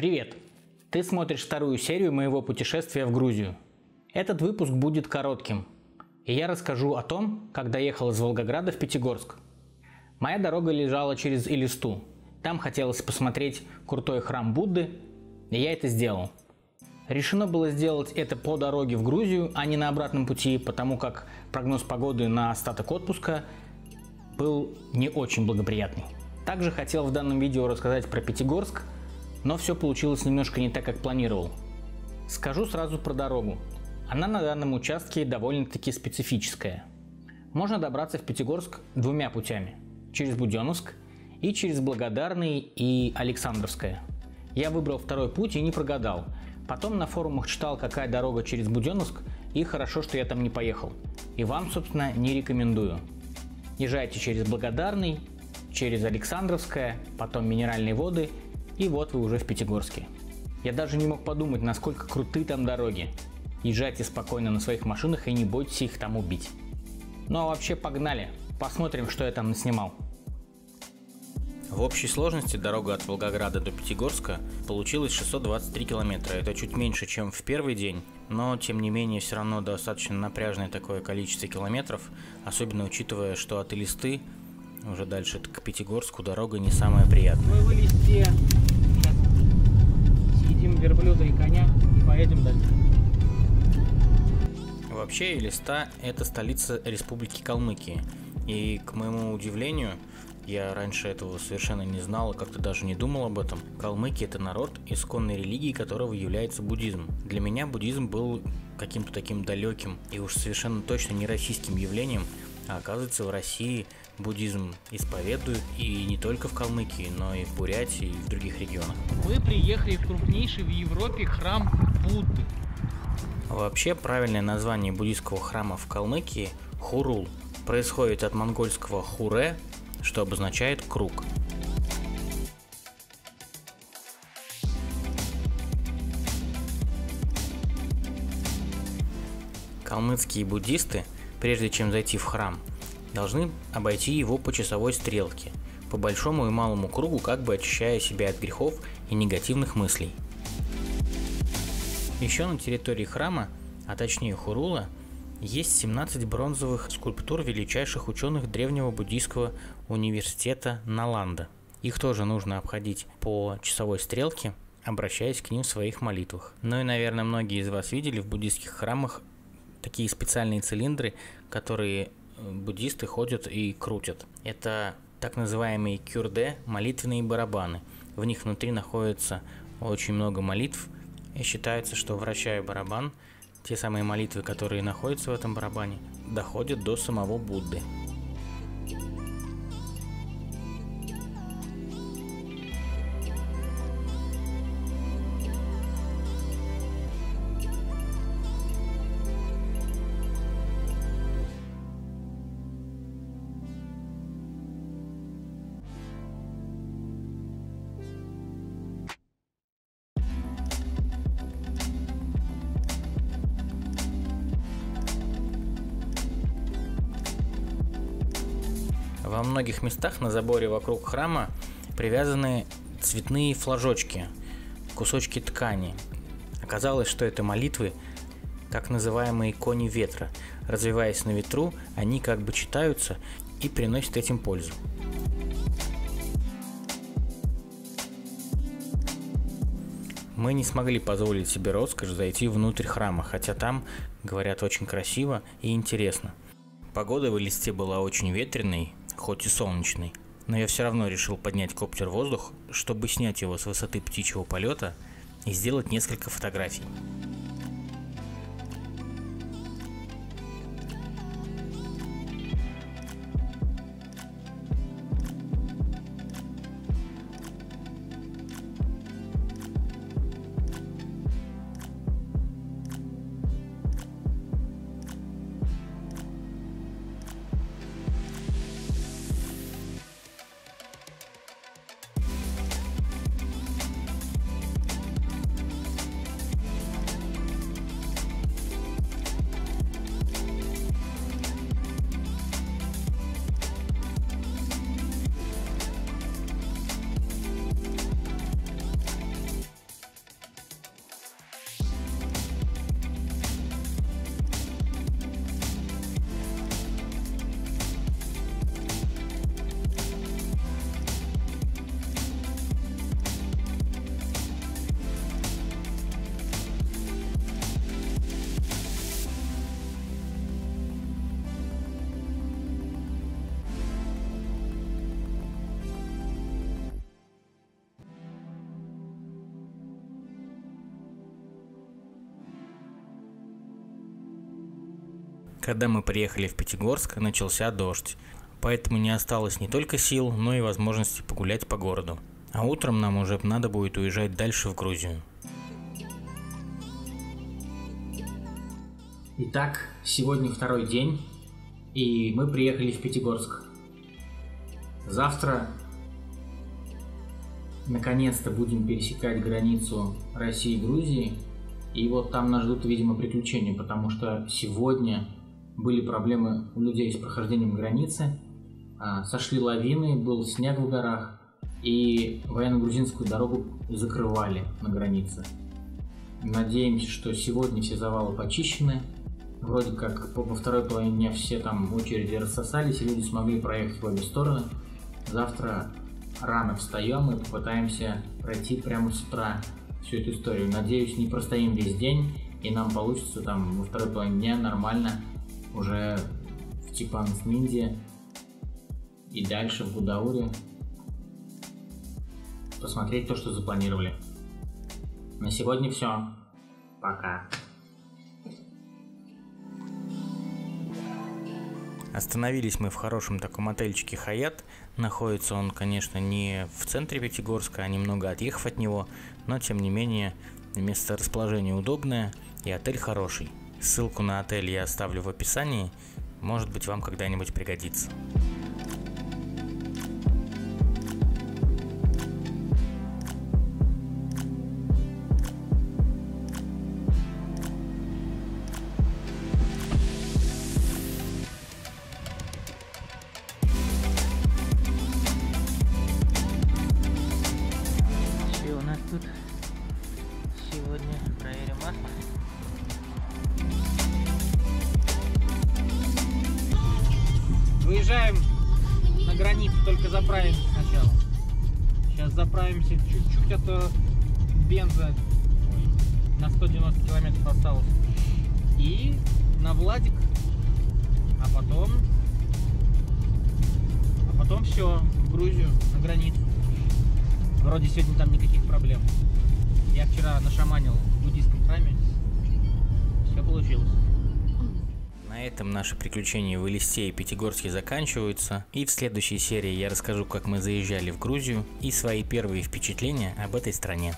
Привет! Ты смотришь вторую серию моего путешествия в Грузию. Этот выпуск будет коротким, и я расскажу о том, как доехал из Волгограда в Пятигорск. Моя дорога лежала через Илисту. Там хотелось посмотреть крутой храм Будды, и я это сделал. Решено было сделать это по дороге в Грузию, а не на обратном пути, потому как прогноз погоды на остаток отпуска был не очень благоприятный. Также хотел в данном видео рассказать про Пятигорск, но все получилось немножко не так, как планировал. Скажу сразу про дорогу. Она на данном участке довольно-таки специфическая. Можно добраться в Пятигорск двумя путями. Через Буденновск и через Благодарный и Александровское. Я выбрал второй путь и не прогадал. Потом на форумах читал, какая дорога через Буденновск, и хорошо, что я там не поехал. И вам, собственно, не рекомендую. Езжайте через Благодарный, через Александровское, потом Минеральные воды, и вот вы уже в Пятигорске. Я даже не мог подумать, насколько крутые там дороги. Езжайте спокойно на своих машинах и не бойтесь их там убить. Ну а вообще погнали, посмотрим, что я там наснимал. В общей сложности дорога от Волгограда до Пятигорска получилась 623 километра. Это чуть меньше, чем в первый день, но тем не менее все равно достаточно напряжное такое количество километров, особенно учитывая, что от Элисты уже дальше к Пятигорску дорога не самая приятная. Мы в Элисте верблюда и коня и поедем дальше. Вообще Элиста – это столица Республики Калмыкия. И, к моему удивлению, я раньше этого совершенно не знал и как-то даже не думал об этом. Калмыки – это народ, исконной религией которого является буддизм. Для меня буддизм был каким-то таким далеким и уж совершенно точно не российским явлением, а оказывается в России буддизм исповедуют и не только в Калмыкии, но и в Бурятии и в других регионах. Мы приехали в крупнейший в Европе храм Будды. Вообще правильное название буддийского храма в Калмыкии – Хурул. Происходит от монгольского хуре, что обозначает круг. Калмыцкие буддисты, прежде чем зайти в храм, должны обойти его по часовой стрелке, по большому и малому кругу, как бы очищая себя от грехов и негативных мыслей. Еще на территории храма, а точнее Хурула, есть 17 бронзовых скульптур величайших ученых древнего буддийского университета Наланда. Их тоже нужно обходить по часовой стрелке, обращаясь к ним в своих молитвах. Ну и, наверное, многие из вас видели в буддийских храмах такие специальные цилиндры, которые э, буддисты ходят и крутят. Это так называемые кюрде, молитвенные барабаны. В них внутри находится очень много молитв, и считается, что вращая барабан – те самые молитвы, которые находятся в этом барабане, доходят до самого Будды. Во многих местах на заборе вокруг храма привязаны цветные флажочки, кусочки ткани. Оказалось, что это молитвы, так называемые кони ветра. Развиваясь на ветру, они как бы читаются и приносят этим пользу. Мы не смогли позволить себе роскошь зайти внутрь храма, хотя там, говорят, очень красиво и интересно. Погода в листе была очень ветреной, хоть и солнечный. Но я все равно решил поднять коптер в воздух, чтобы снять его с высоты птичьего полета и сделать несколько фотографий. Когда мы приехали в Пятигорск, начался дождь, поэтому не осталось не только сил, но и возможности погулять по городу. А утром нам уже надо будет уезжать дальше в Грузию. Итак, сегодня второй день, и мы приехали в Пятигорск. Завтра наконец-то будем пересекать границу России и Грузии. И вот там нас ждут, видимо, приключения, потому что сегодня были проблемы у людей с прохождением границы. А, сошли лавины, был снег в горах, и военно-грузинскую дорогу закрывали на границе. Надеемся, что сегодня все завалы почищены. Вроде как во второй половине дня все там очереди рассосались, и люди смогли проехать в обе стороны. Завтра рано встаем и попытаемся пройти прямо с утра всю эту историю. Надеюсь, не простоим весь день, и нам получится там во второй половине дня нормально уже в Типансминде и дальше в Гудауре посмотреть то, что запланировали. На сегодня все. Пока. Остановились мы в хорошем таком отельчике Хаят. Находится он, конечно, не в центре Пятигорска, а немного отъехав от него, но тем не менее место расположения удобное и отель хороший. Ссылку на отель я оставлю в описании, может быть вам когда-нибудь пригодится. Выезжаем на границу, только заправимся сначала. Сейчас заправимся чуть-чуть, а бенза Ой, на 190 километров осталось. И на Владик. А потом... А потом все, в Грузию, на границу. Вроде сегодня там никаких проблем. Я вчера нашаманил в буддийском храме. Все получилось. На этом наши приключения в Элисте и Пятигорске заканчиваются, и в следующей серии я расскажу, как мы заезжали в Грузию и свои первые впечатления об этой стране.